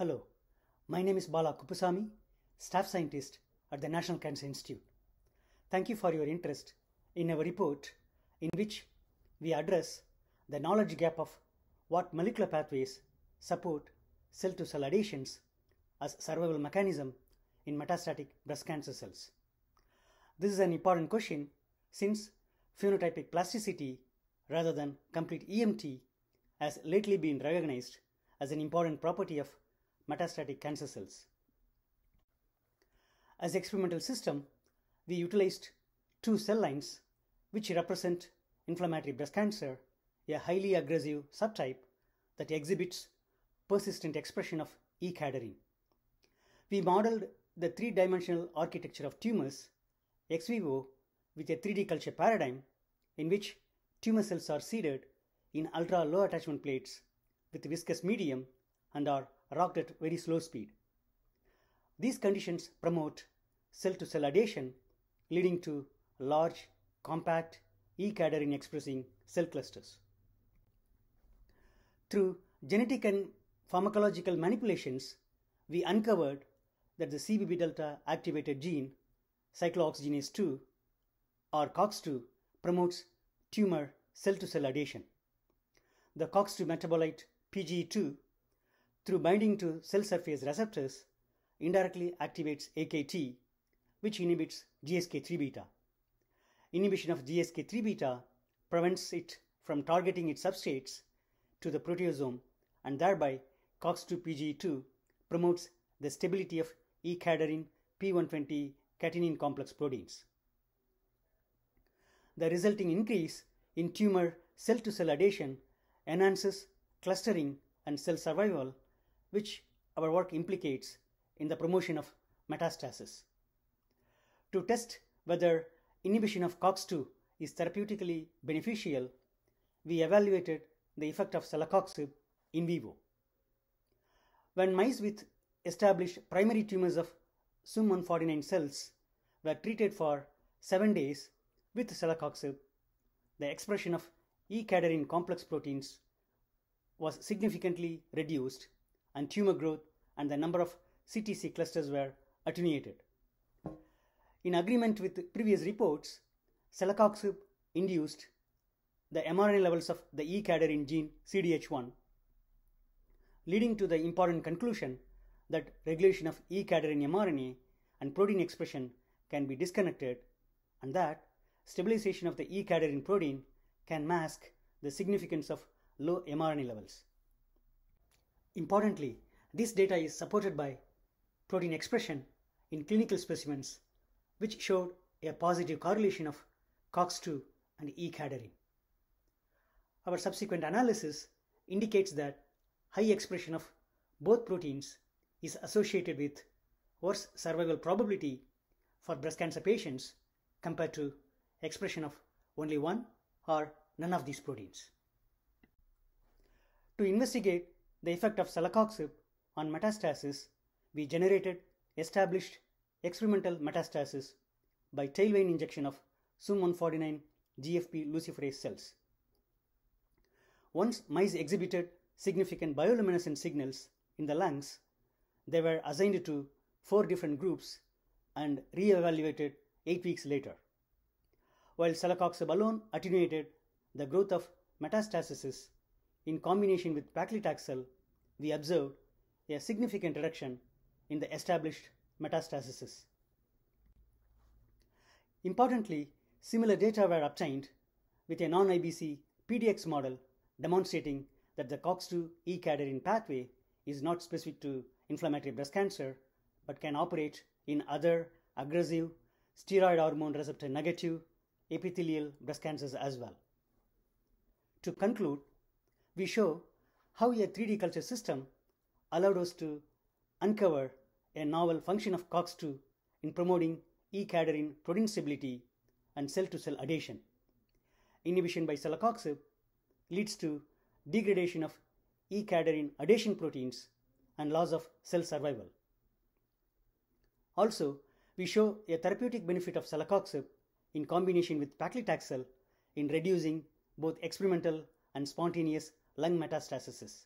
Hello, my name is Bala Kupusamy, staff scientist at the National Cancer Institute. Thank you for your interest in our report in which we address the knowledge gap of what molecular pathways support cell to cell adhesions as survival mechanism in metastatic breast cancer cells. This is an important question since phenotypic plasticity rather than complete EMT has lately been recognized as an important property of metastatic cancer cells. As experimental system, we utilized two cell lines which represent inflammatory breast cancer, a highly aggressive subtype that exhibits persistent expression of E-cadherin. We modeled the three-dimensional architecture of tumors ex vivo with a 3D culture paradigm in which tumor cells are seeded in ultra low attachment plates with viscous medium and are rocked at very slow speed. These conditions promote cell to cell adhesion, leading to large, compact, E-cadherin expressing cell clusters. Through genetic and pharmacological manipulations, we uncovered that the CBB delta activated gene, cyclooxygenase 2, or COX2, promotes tumor cell to cell adhesion. The COX2 metabolite PGE2, through binding to cell surface receptors, indirectly activates AKT, which inhibits GSK3 beta. Inhibition of GSK3 beta prevents it from targeting its substrates to the proteasome and thereby COX2-PGE2 promotes the stability of E-cadherin P120 catenin complex proteins. The resulting increase in tumor cell-to-cell adhesion enhances clustering and cell survival, which our work implicates in the promotion of metastasis. To test whether inhibition of COX2 is therapeutically beneficial, we evaluated the effect of celecoxib in vivo. When mice with established primary tumors of SUM149 cells were treated for 7 days with celecoxib, the expression of E-cadherin complex proteins was significantly reduced and tumor growth and the number of CTC clusters were attenuated. In agreement with previous reports, celecoxib induced the mRNA levels of the E-cadherin gene CDH1, leading to the important conclusion that regulation of E-cadherin mRNA and protein expression can be disconnected and that stabilization of the E-cadherin protein can mask the significance of low mRNA levels. Importantly, this data is supported by protein expression in clinical specimens which showed a positive correlation of COX2 and E-cadherin. Our subsequent analysis indicates that high expression of both proteins is associated with worse survival probability for breast cancer patients compared to expression of only one or none of these proteins. To investigate the effect of celecoxib on metastasis, we generated established experimental metastasis by tail vein injection of SUM149 GFP luciferase cells. Once mice exhibited significant bioluminescent signals in the lungs, they were assigned to four different groups and re-evaluated eight weeks later. While celecoxib alone attenuated the growth of metastases, in combination with paclitaxel, we observed a significant reduction in the established metastases. Importantly, similar data were obtained with a non-IBC PDX model demonstrating that the COX2 E-cadherin pathway is not specific to inflammatory breast cancer but can operate in other aggressive steroid hormone receptor negative epithelial breast cancers as well. To conclude, we show how a 3D culture system allowed us to uncover a novel function of COX2 in promoting E-cadherin protein stability and cell-to-cell adhesion. Inhibition by celecoxib leads to degradation of E-cadherin adhesion proteins and loss of cell survival. Also, we show a therapeutic benefit of celecoxib in combination with paclitaxel in reducing both experimental and spontaneous lung metastases.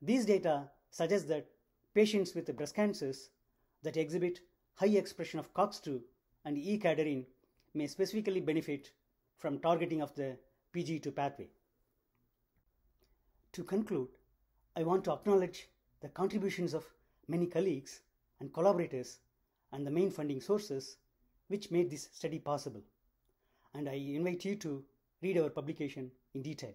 These data suggest that patients with breast cancers that exhibit high expression of COX2 and E-cadherin may specifically benefit from targeting of the PGE2 pathway. To conclude, I want to acknowledge the contributions of many colleagues and collaborators and the main funding sources which made this study possible. And I invite you to read our publication in detail.